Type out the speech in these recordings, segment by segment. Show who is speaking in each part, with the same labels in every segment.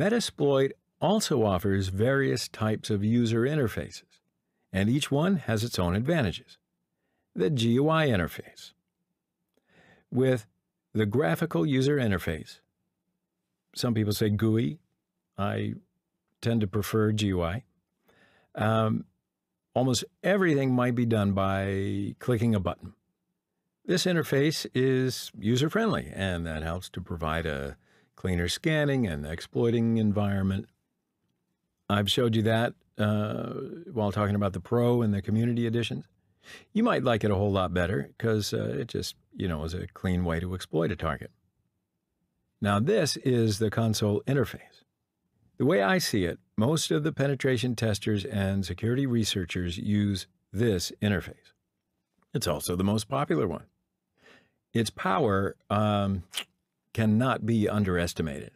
Speaker 1: Metasploit also offers various types of user interfaces, and each one has its own advantages. The GUI interface. With the graphical user interface, some people say GUI. I tend to prefer GUI. Um, almost everything might be done by clicking a button. This interface is user friendly, and that helps to provide a cleaner scanning and exploiting environment. I've showed you that uh, while talking about the Pro and the Community editions. You might like it a whole lot better because uh, it just, you know, is a clean way to exploit a target. Now, this is the console interface. The way I see it, most of the penetration testers and security researchers use this interface. It's also the most popular one. Its power um, cannot be underestimated.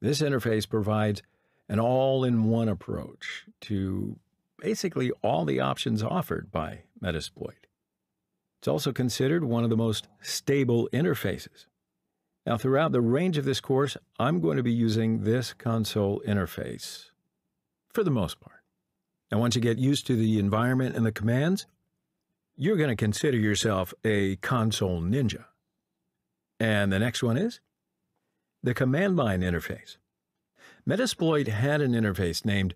Speaker 1: This interface provides an all in one approach to basically all the options offered by Metasploit. It's also considered one of the most stable interfaces. Now, throughout the range of this course, I'm going to be using this console interface for the most part. Now, once you get used to the environment and the commands, you're going to consider yourself a console ninja. And the next one is the command line interface. Metasploit had an interface named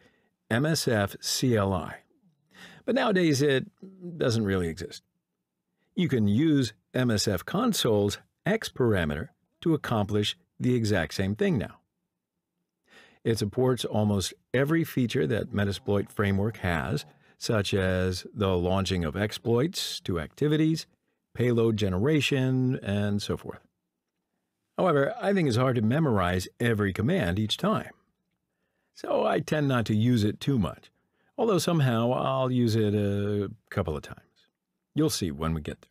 Speaker 1: MSF CLI, but nowadays it doesn't really exist. You can use MSF Console's X parameter to accomplish the exact same thing now. It supports almost every feature that Metasploit framework has, such as the launching of exploits to activities, payload generation, and so forth. However, I think it's hard to memorize every command each time. So I tend not to use it too much, although somehow I'll use it a couple of times. You'll see when we get there.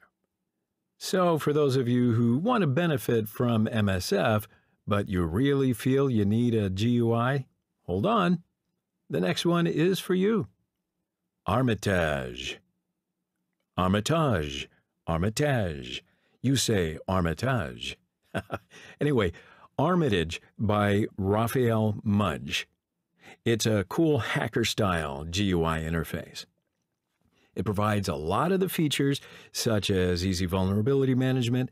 Speaker 1: So, for those of you who want to benefit from MSF, but you really feel you need a GUI, hold on. The next one is for you. Armitage. Armitage. Armitage. You say Armitage. anyway, Armitage by Raphael Mudge. It's a cool hacker style GUI interface. It provides a lot of the features such as easy vulnerability management,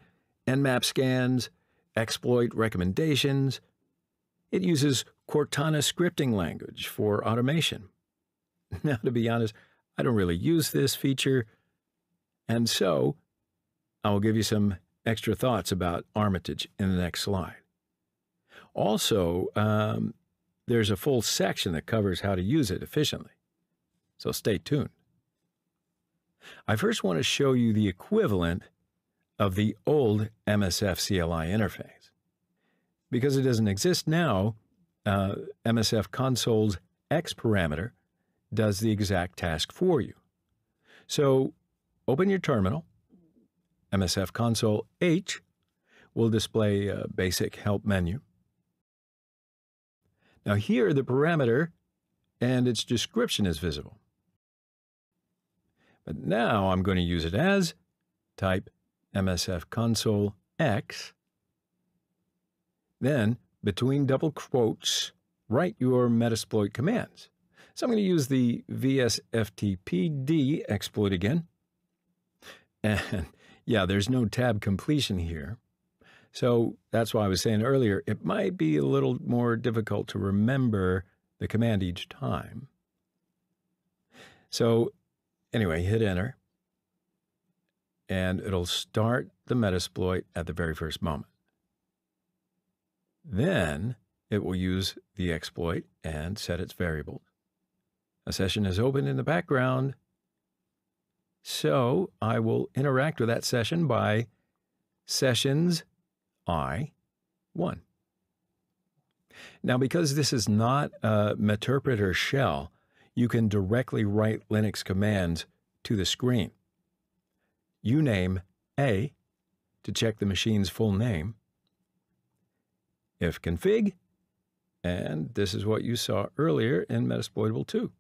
Speaker 1: nmap scans, exploit recommendations. It uses Cortana scripting language for automation. Now, to be honest, I don't really use this feature, and so I will give you some extra thoughts about Armitage in the next slide. Also, um, there's a full section that covers how to use it efficiently, so stay tuned. I first want to show you the equivalent of the old MSF CLI interface. Because it doesn't exist now, uh, MSF Console's X parameter does the exact task for you. So open your terminal MSF Console H will display a basic help menu. Now here the parameter and its description is visible. But now I'm going to use it as type MSF console X. Then, between double quotes, write your Metasploit commands. So I'm going to use the VSFTPD exploit again. And yeah, there's no tab completion here. So that's why I was saying earlier, it might be a little more difficult to remember the command each time. So anyway, hit enter, and it'll start the Metasploit at the very first moment. Then it will use the exploit and set its variables. A session is open in the background so I will interact with that session by sessions I 1. Now, because this is not a Meterpreter shell, you can directly write Linux commands to the screen. You name A to check the machine's full name, if config, and this is what you saw earlier in Metasploitable 2.